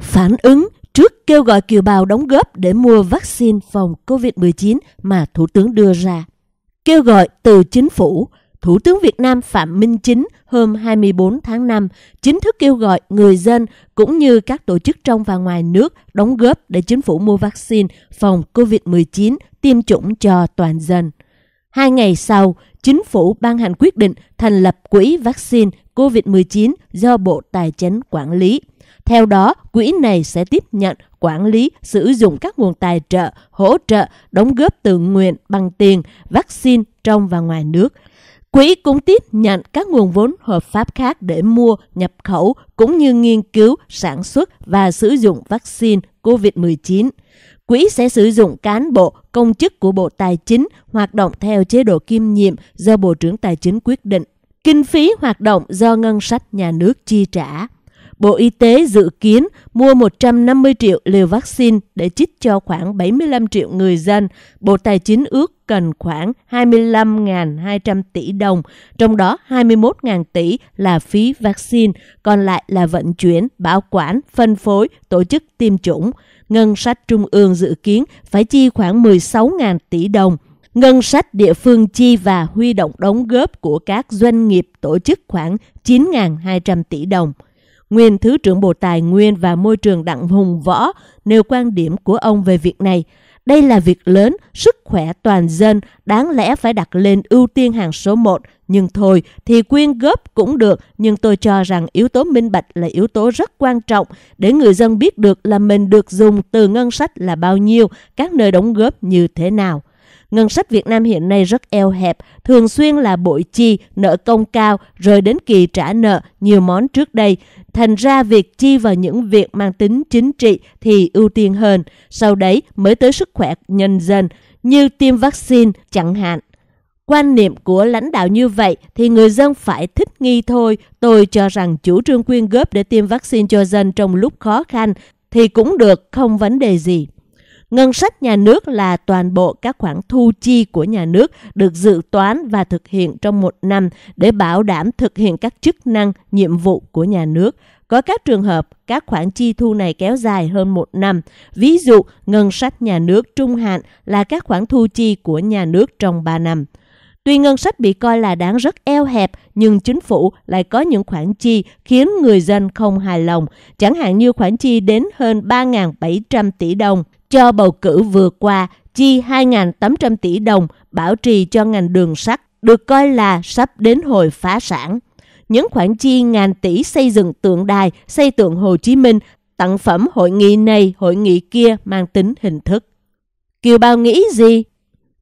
Phản ứng trước kêu gọi kiều bào đóng góp để mua vaccine phòng COVID-19 mà Thủ tướng đưa ra. Kêu gọi từ chính phủ, Thủ tướng Việt Nam Phạm Minh Chính hôm 24 tháng 5 chính thức kêu gọi người dân cũng như các tổ chức trong và ngoài nước đóng góp để chính phủ mua vaccine phòng COVID-19 tiêm chủng cho toàn dân. Hai ngày sau, chính phủ ban hành quyết định thành lập quỹ vaccine COVID-19 do Bộ Tài chính quản lý. Theo đó, quỹ này sẽ tiếp nhận, quản lý, sử dụng các nguồn tài trợ, hỗ trợ, đóng góp tự nguyện bằng tiền, vaccine trong và ngoài nước. Quỹ cũng tiếp nhận các nguồn vốn hợp pháp khác để mua, nhập khẩu cũng như nghiên cứu, sản xuất và sử dụng vaccine COVID-19. Quỹ sẽ sử dụng cán bộ, công chức của Bộ Tài chính hoạt động theo chế độ kiêm nhiệm do Bộ trưởng Tài chính quyết định. Kinh phí hoạt động do ngân sách nhà nước chi trả. Bộ Y tế dự kiến mua 150 triệu liều vaccine để chích cho khoảng 75 triệu người dân. Bộ Tài chính ước cần khoảng 25.200 tỷ đồng, trong đó 21.000 tỷ là phí vaccine, còn lại là vận chuyển, bảo quản, phân phối, tổ chức tiêm chủng. Ngân sách trung ương dự kiến phải chi khoảng 16.000 tỷ đồng ngân sách địa phương chi và huy động đóng góp của các doanh nghiệp tổ chức khoảng 9.200 tỷ đồng nguyên Thứ trưởng Bộ Tài nguyên và Môi trường Đặng Hùng Võ nêu quan điểm của ông về việc này. Đây là việc lớn, sức khỏe toàn dân đáng lẽ phải đặt lên ưu tiên hàng số 1. Nhưng thôi thì quyên góp cũng được, nhưng tôi cho rằng yếu tố minh bạch là yếu tố rất quan trọng để người dân biết được là mình được dùng từ ngân sách là bao nhiêu, các nơi đóng góp như thế nào. Ngân sách Việt Nam hiện nay rất eo hẹp, thường xuyên là bội chi, nợ công cao, rồi đến kỳ trả nợ nhiều món trước đây. Thành ra việc chi vào những việc mang tính chính trị thì ưu tiên hơn, sau đấy mới tới sức khỏe nhân dân, như tiêm vaccine chẳng hạn. Quan niệm của lãnh đạo như vậy thì người dân phải thích nghi thôi. Tôi cho rằng chủ trương quyên góp để tiêm vaccine cho dân trong lúc khó khăn thì cũng được, không vấn đề gì. Ngân sách nhà nước là toàn bộ các khoản thu chi của nhà nước được dự toán và thực hiện trong một năm để bảo đảm thực hiện các chức năng, nhiệm vụ của nhà nước. Có các trường hợp các khoản chi thu này kéo dài hơn một năm. Ví dụ, ngân sách nhà nước trung hạn là các khoản thu chi của nhà nước trong 3 năm. Tuy ngân sách bị coi là đáng rất eo hẹp, nhưng chính phủ lại có những khoản chi khiến người dân không hài lòng, chẳng hạn như khoản chi đến hơn 3.700 tỷ đồng cho bầu cử vừa qua, chi 2.800 tỷ đồng bảo trì cho ngành đường sắt, được coi là sắp đến hồi phá sản. Những khoản chi ngàn tỷ xây dựng tượng đài, xây tượng Hồ Chí Minh, tặng phẩm hội nghị này, hội nghị kia mang tính hình thức. Kiều bào nghĩ gì?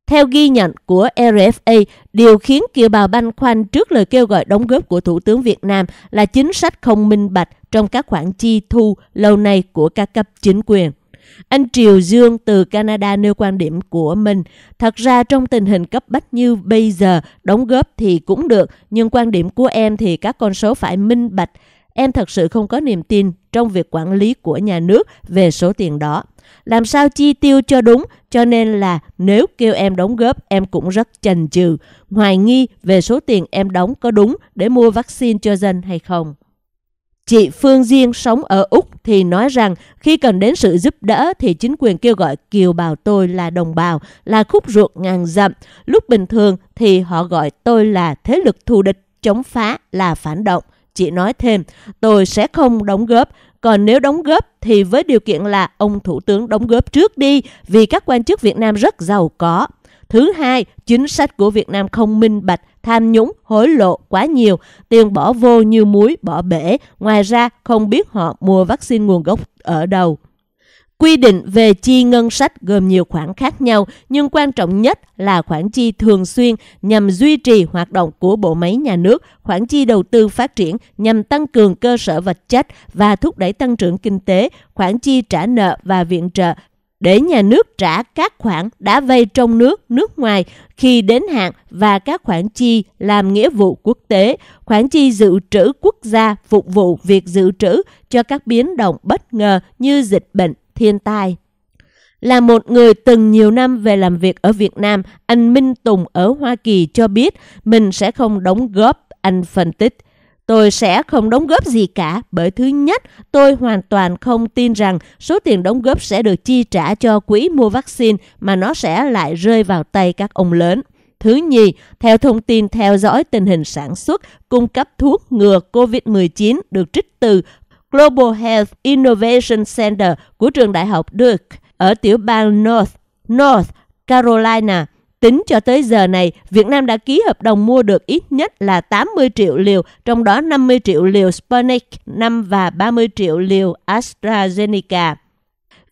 Theo ghi nhận của RFA, điều khiến kiều bào băn khoăn trước lời kêu gọi đóng góp của Thủ tướng Việt Nam là chính sách không minh bạch trong các khoản chi thu lâu nay của các cấp chính quyền. Anh Triều Dương từ Canada nêu quan điểm của mình. Thật ra trong tình hình cấp bách như bây giờ, đóng góp thì cũng được, nhưng quan điểm của em thì các con số phải minh bạch. Em thật sự không có niềm tin trong việc quản lý của nhà nước về số tiền đó. Làm sao chi tiêu cho đúng, cho nên là nếu kêu em đóng góp em cũng rất chần chừ, hoài nghi về số tiền em đóng có đúng để mua vaccine cho dân hay không. Chị Phương Diên sống ở Úc thì nói rằng khi cần đến sự giúp đỡ thì chính quyền kêu gọi kiều bào tôi là đồng bào, là khúc ruột ngàn dặm. Lúc bình thường thì họ gọi tôi là thế lực thù địch, chống phá, là phản động. Chị nói thêm, tôi sẽ không đóng góp, còn nếu đóng góp thì với điều kiện là ông Thủ tướng đóng góp trước đi vì các quan chức Việt Nam rất giàu có. Thứ hai, chính sách của Việt Nam không minh bạch, tham nhũng, hối lộ quá nhiều, tiền bỏ vô như muối bỏ bể, ngoài ra không biết họ mua vaccine nguồn gốc ở đâu. Quy định về chi ngân sách gồm nhiều khoản khác nhau, nhưng quan trọng nhất là khoản chi thường xuyên nhằm duy trì hoạt động của bộ máy nhà nước, khoản chi đầu tư phát triển nhằm tăng cường cơ sở vật chất và thúc đẩy tăng trưởng kinh tế, khoản chi trả nợ và viện trợ để nhà nước trả các khoản đã vay trong nước, nước ngoài khi đến hạn và các khoản chi làm nghĩa vụ quốc tế, khoản chi dự trữ quốc gia phục vụ việc dự trữ cho các biến động bất ngờ như dịch bệnh, thiên tai. Là một người từng nhiều năm về làm việc ở Việt Nam, anh Minh Tùng ở Hoa Kỳ cho biết mình sẽ không đóng góp, anh phân tích. Tôi sẽ không đóng góp gì cả bởi thứ nhất, tôi hoàn toàn không tin rằng số tiền đóng góp sẽ được chi trả cho quỹ mua vaccine mà nó sẽ lại rơi vào tay các ông lớn. Thứ nhì, theo thông tin theo dõi tình hình sản xuất, cung cấp thuốc ngừa COVID-19 được trích từ Global Health Innovation Center của trường đại học Duke ở tiểu bang North, North Carolina. Tính cho tới giờ này, Việt Nam đã ký hợp đồng mua được ít nhất là 80 triệu liều, trong đó 50 triệu liều Sputnik 5 và 30 triệu liều AstraZeneca.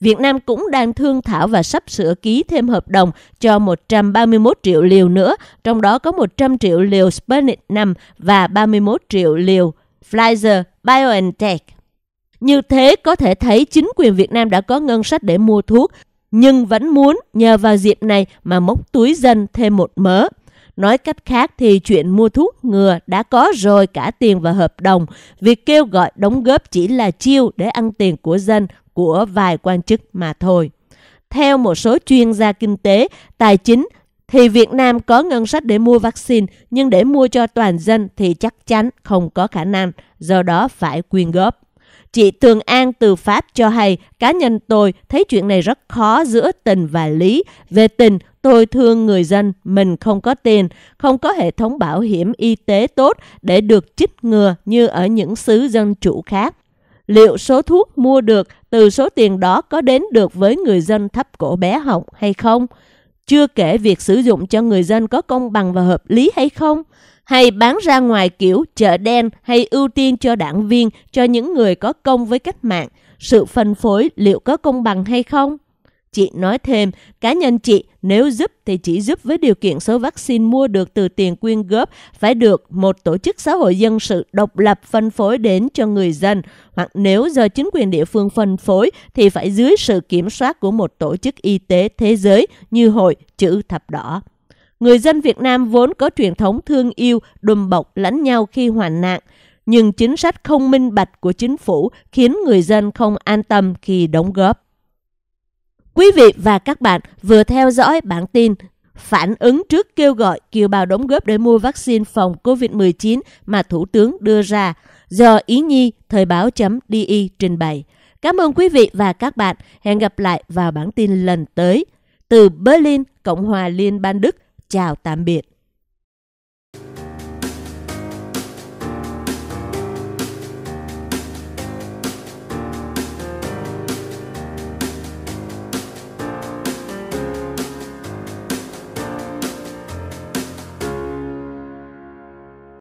Việt Nam cũng đang thương thảo và sắp sửa ký thêm hợp đồng cho 131 triệu liều nữa, trong đó có 100 triệu liều Sputnik 5 và 31 triệu liều Pfizer BioNTech. Như thế có thể thấy chính quyền Việt Nam đã có ngân sách để mua thuốc, nhưng vẫn muốn nhờ vào dịp này mà móc túi dân thêm một mớ. Nói cách khác thì chuyện mua thuốc ngừa đã có rồi cả tiền và hợp đồng. Việc kêu gọi đóng góp chỉ là chiêu để ăn tiền của dân của vài quan chức mà thôi. Theo một số chuyên gia kinh tế, tài chính thì Việt Nam có ngân sách để mua vaccine, nhưng để mua cho toàn dân thì chắc chắn không có khả năng, do đó phải quyên góp. Chị Tường An từ Pháp cho hay, cá nhân tôi thấy chuyện này rất khó giữa tình và lý. Về tình, tôi thương người dân, mình không có tiền, không có hệ thống bảo hiểm y tế tốt để được chích ngừa như ở những xứ dân chủ khác. Liệu số thuốc mua được từ số tiền đó có đến được với người dân thấp cổ bé họng hay không? Chưa kể việc sử dụng cho người dân có công bằng và hợp lý hay không? Hay bán ra ngoài kiểu chợ đen hay ưu tiên cho đảng viên, cho những người có công với cách mạng, sự phân phối liệu có công bằng hay không? Chị nói thêm, cá nhân chị nếu giúp thì chỉ giúp với điều kiện số vaccine mua được từ tiền quyên góp phải được một tổ chức xã hội dân sự độc lập phân phối đến cho người dân, hoặc nếu do chính quyền địa phương phân phối thì phải dưới sự kiểm soát của một tổ chức y tế thế giới như Hội Chữ Thập Đỏ. Người dân Việt Nam vốn có truyền thống thương yêu, đùm bọc lẫn nhau khi hoạn nạn, nhưng chính sách không minh bạch của chính phủ khiến người dân không an tâm khi đóng góp. Quý vị và các bạn vừa theo dõi bản tin phản ứng trước kêu gọi kiều bào đóng góp để mua vaccine phòng COVID-19 mà Thủ tướng đưa ra do Ý Nhi Thời báo.di trình bày. Cảm ơn quý vị và các bạn. Hẹn gặp lại vào bản tin lần tới. Từ Berlin, Cộng hòa Liên bang Đức, chào tạm biệt.